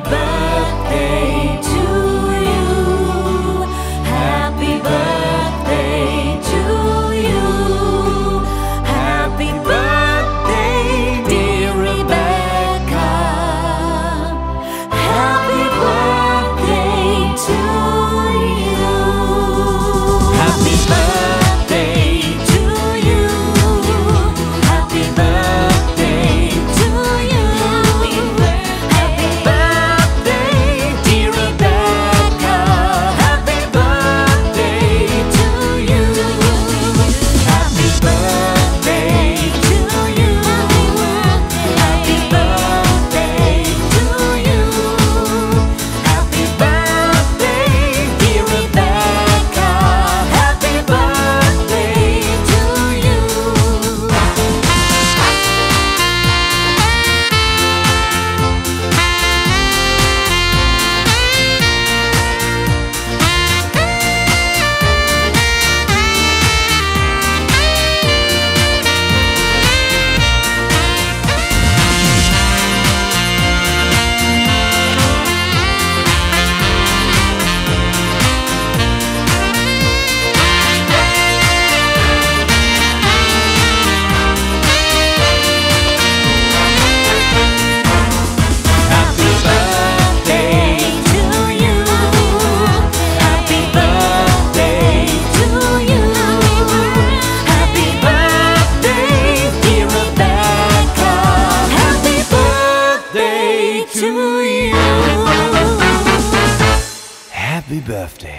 be back. To you. Happy birthday.